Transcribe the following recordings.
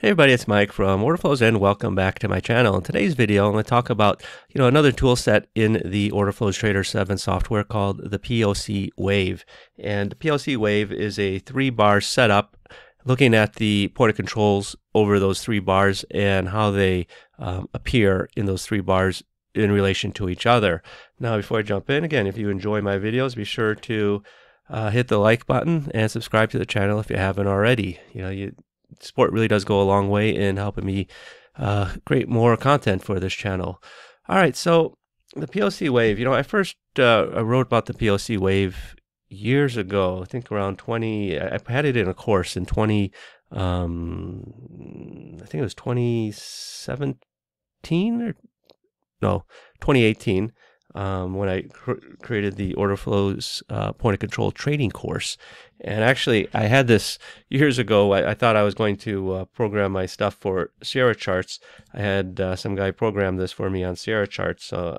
Hey everybody, it's Mike from Order Flows and welcome back to my channel. In today's video, I'm going to talk about, you know, another tool set in the Order Flows Trader 7 software called the POC Wave. And the POC Wave is a three bar setup looking at the point of controls over those three bars and how they um, appear in those three bars in relation to each other. Now, before I jump in, again, if you enjoy my videos, be sure to uh, hit the like button and subscribe to the channel if you haven't already. You know, you support really does go a long way in helping me uh, create more content for this channel. All right, so the POC wave, you know, I first uh, I wrote about the POC wave years ago. I think around 20. I had it in a course in 20. Um, I think it was 2017 or no 2018 um, when I cr- created the order flows uh, point of control trading course. And actually, I had this years ago. I, I thought I was going to uh, program my stuff for Sierra charts. I had uh, some guy program this for me on Sierra charts. So,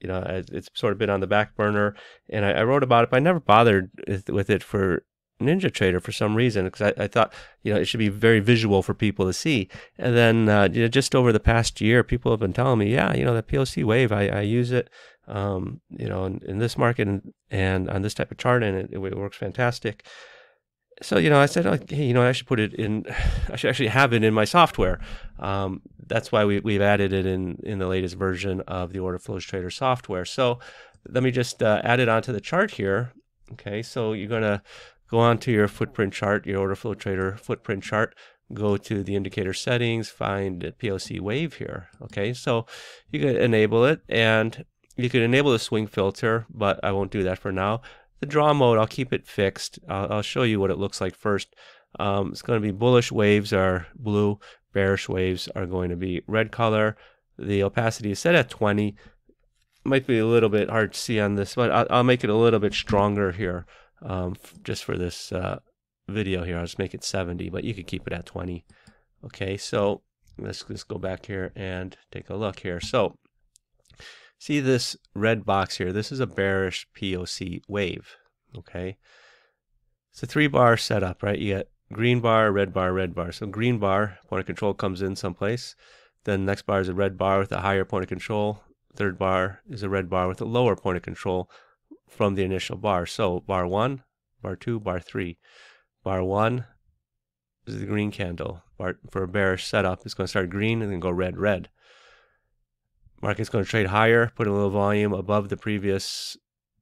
you know, it's sort of been on the back burner. And I, I wrote about it, but I never bothered with, with it for NinjaTrader for some reason because I, I, thought you know it should be very visual for people to see. And then uh, you know, just over the past year, people have been telling me, yeah, you know, the POC wave, I, I use it um, you know, in, in, this market and, and on this type of chart, and it, it works fantastic. So, you know, I said, oh, hey, you know, I should put it in, I should actually have it in my software. Um, that's why we, we've added it in, in the latest version of the Order Flows Trader software. So let me just uh, add it onto the chart here. Okay, so you're going to go onto your footprint chart, your Order Flow Trader footprint chart, go to the indicator settings, find POC wave here. Okay, so you can enable it and you can enable the swing filter, but I won't do that for now. The draw mode, I'll keep it fixed. I'll, I'll show you what it looks like first. Um, it's going to be bullish waves are blue, bearish waves are going to be red color. The opacity is set at 20. Might be a little bit hard to see on this, but I'll, I'll make it a little bit stronger here um, just for this uh, video here. I'll just make it 70, but you could keep it at 20. Okay, so let's just go back here and take a look here. So See this red box here? This is a bearish POC wave, okay? It's a three bar setup, right? You get green bar, red bar, red bar. So green bar, point of control comes in someplace. Then next bar is a red bar with a higher point of control. Third bar is a red bar with a lower point of control from the initial bar. So bar one, bar two, bar three. Bar one is the green candle. Bar for a bearish setup, it's going to start green and then go red, red. Market's going to trade higher, put a little volume above the previous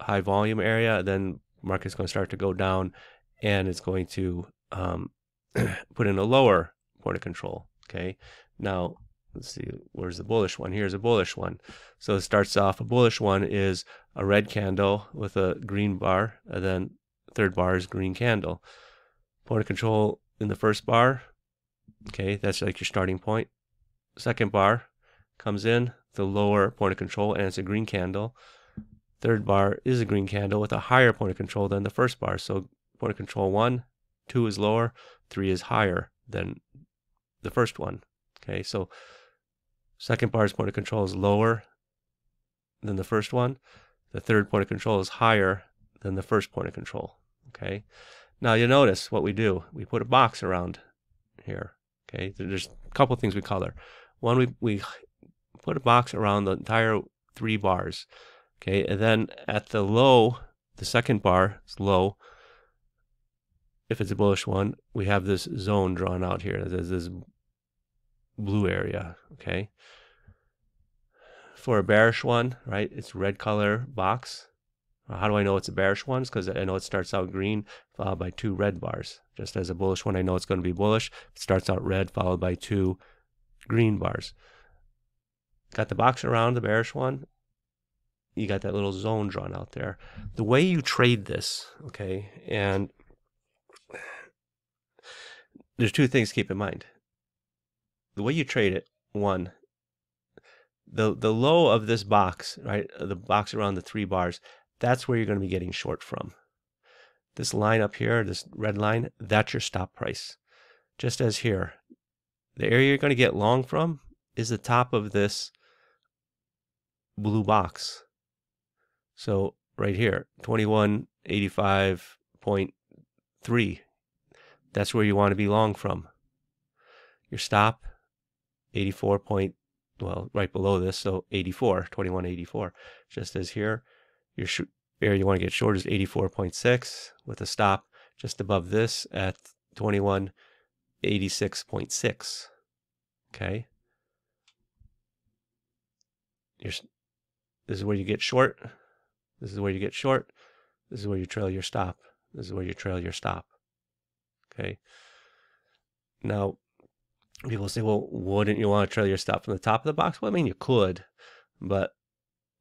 high volume area. Then market's going to start to go down and it's going to um, put in a lower point of control. Okay. Now, let's see, where's the bullish one? Here's a bullish one. So it starts off, a bullish one is a red candle with a green bar, and then third bar is green candle. Point of control in the first bar, okay, that's like your starting point. Second bar comes in, the lower point of control and it's a green candle. Third bar is a green candle with a higher point of control than the first bar. So point of control one, two is lower, three is higher than the first one. Okay, so second bar's point of control is lower than the first one. The third point of control is higher than the first point of control. Okay, now you notice what we do. We put a box around here. Okay, there's a couple things we color. One, we, we put a box around the entire three bars. Okay, and then at the low, the second bar is low. If it's a bullish one, we have this zone drawn out here. There's this blue area. Okay. For a bearish one, right, it's red color box. How do I know it's a bearish one? Because I know it starts out green followed by two red bars. Just as a bullish one, I know it's going to be bullish. It starts out red followed by two green bars. Got the box around the bearish one. You got that little zone drawn out there. The way you trade this, okay, and there's two things to keep in mind. The way you trade it, one, the the low of this box, right, the box around the three bars, that's where you're going to be getting short from. This line up here, this red line, that's your stop price. Just as here, the area you're going to get long from is the top of this blue box. So right here, 2185.3. That's where you want to be long from. Your stop, 84 point, well, right below this, so 84, 2184. Just as here, your sh- area you want to get short is 84.6 with a stop just above this at 2186.6. Okay. Your, this is where you get short. This is where you get short. This is where you trail your stop. This is where you trail your stop. Okay. Now, people say, well, wouldn't you want to trail your stop from the top of the box? Well, I mean, you could, but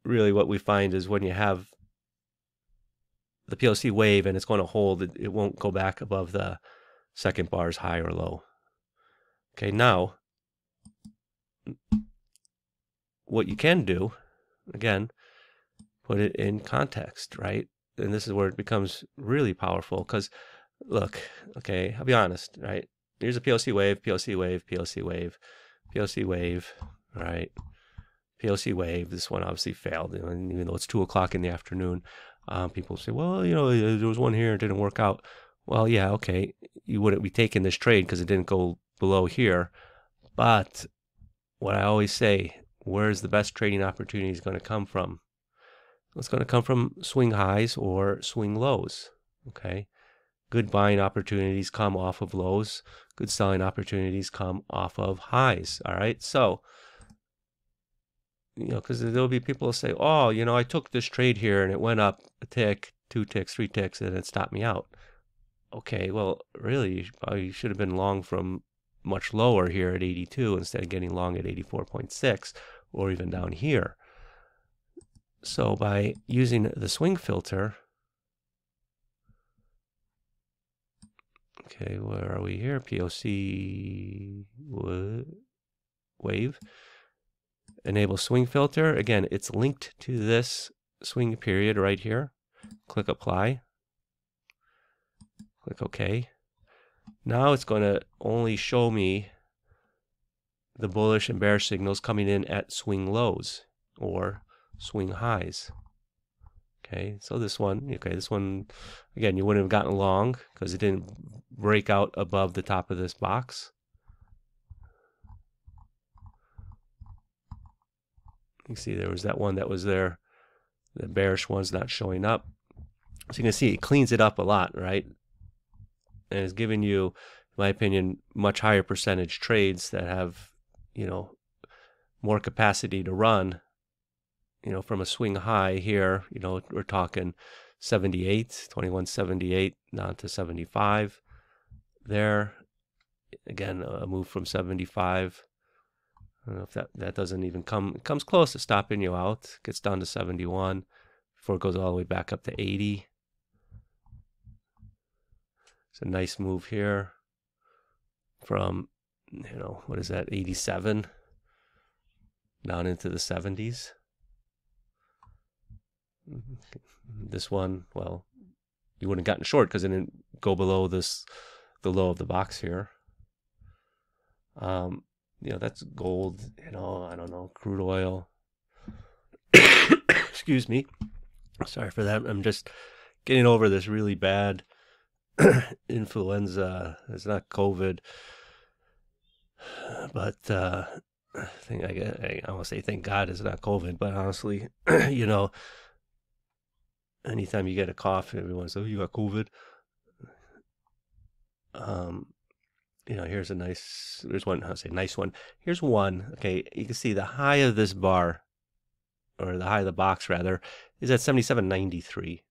really what we find is when you have the POC wave and it's going to hold, it, it won't go back above the second bars high or low. Okay, now, what you can do, again, put it in context, right? And this is where it becomes really powerful because, look, okay, I'll be honest, right? Here's a POC wave, POC wave, POC wave, POC wave, right? POC wave. This one obviously failed, even though it's two o'clock in the afternoon. Um, people say, well, you know, there was one here, it didn't work out. Well, yeah, okay, you wouldn't be taking this trade because it didn't go below here. But what I always say, where's the best trading opportunities going to come from? It's going to come from swing highs or swing lows. Okay. Good buying opportunities come off of lows. Good selling opportunities come off of highs. All right. So, you know, because there'll be people who say, oh, you know, I took this trade here and it went up a tick, two ticks, three ticks, and it stopped me out. Okay. Well, really, you should have been long from much lower here at 82 instead of getting long at 84.6 or even down here. So by using the swing filter, okay, where are we here? POC wave. Enable swing filter. Again, it's linked to this swing period right here. Click apply. Click OK. Now it's going to only show me the bullish and bearish signals coming in at swing lows or swing highs. Okay, so this one, okay, this one, again, you wouldn't have gotten long because it didn't break out above the top of this box. You see there was that one that was there. The bearish one's not showing up. So you can see it cleans it up a lot, right? And it's giving you, in my opinion, much higher percentage trades that have, you know, more capacity to run you know, from a swing high here, you know, we're talking 78, 2178 down to 75 there. Again, a move from 75. I don't know if that, that doesn't even come, it comes close to stopping you out. Gets down to 71 before it goes all the way back up to 80. It's a nice move here from, you know, what is that, 87 down into the 70s. This one, well, you wouldn't have gotten short because it didn't go below this, the low of the box here. Um, you know, that's gold, you know, I don't know, crude oil. Excuse me. Sorry for that. I'm just getting over this really bad influenza. It's not COVID, but uh, I think I, I, want to say thank God it's not COVID, but honestly, you know, anytime you get a cough, everyone's, oh, you got COVID. Um, you know, here's a nice, there's one, I'll say nice one. Here's one. Okay. You can see the high of this bar, or the high of the box rather, is at 77.93.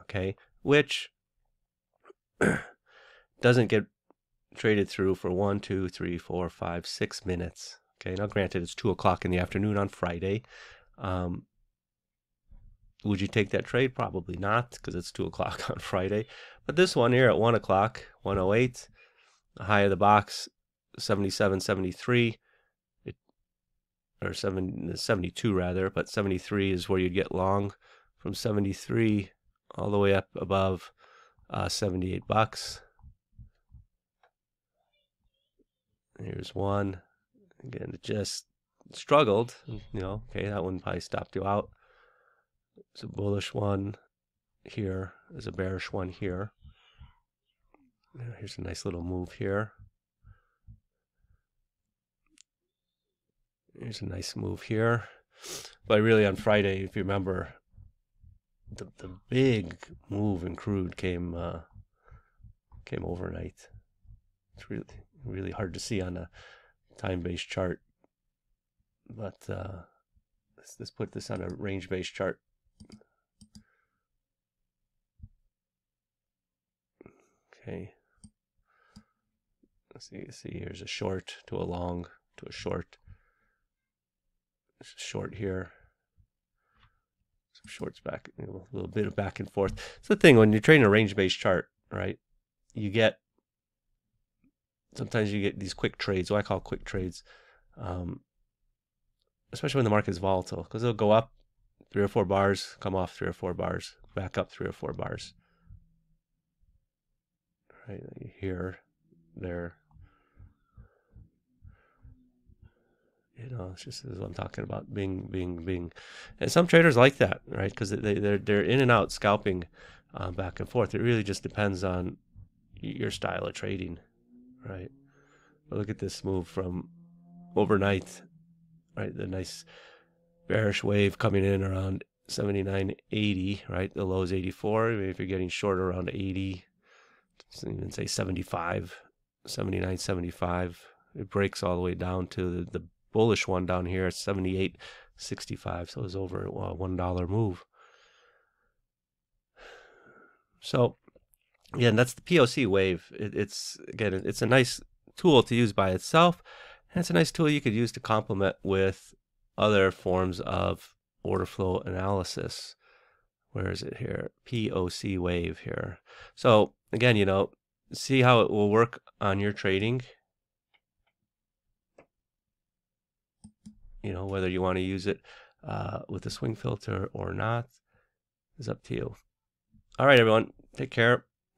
Okay. Which doesn't get traded through for one, two, three, four, five, six minutes. Okay. Now, granted, it's two o'clock in the afternoon on Friday. Um, would you take that trade? Probably not, because it's two o'clock on Friday. But this one here at one o'clock, 108, the high of the box, 77, 73, it, or 7, 72 rather, but 73 is where you'd get long. From 73 all the way up above uh, 78 bucks. Here's one. Again, it just struggled. You know, okay, that one probably stopped you out. It's a bullish one here. There's a bearish one here. Here's a nice little move here. Here's a nice move here. But really on Friday, if you remember, the the big move in crude came uh, came overnight. It's really really hard to see on a time based chart, but uh, let's let's put this on a range based chart. Okay. Let's see. See, here's a short to a long to a short. Short here Some shorts back, you know, a little bit of back and forth. It's the thing when you're trading a range based chart, right? You get sometimes you get these quick trades, what I call quick trades, um, especially when the market is volatile, because it'll go up three or four bars, come off three or four bars, back up three or four bars. Right here, there, You know, it's just is what I'm talking about. Bing, bing, bing. and some traders like that, right? Because they they're they're in and out scalping um, back and forth. It really just depends on your style of trading, right? But look at this move from overnight, right? The nice bearish wave coming in around 79.80, right? The low is 84. Maybe if you're getting short around 80, even say 75, 79, 75. It breaks all the way down to the, the bullish one down here at 78.65. So it was over a $1 move. So again, that's the POC wave. It, it's again, it's a nice tool to use by itself, and it's a nice tool you could use to complement with other forms of order flow analysis. Where is it here? POC wave here. So again, you know, see how it will work on your trading you know, whether you want to use it uh, with the swing filter or not is up to you. All right, everyone. Take care.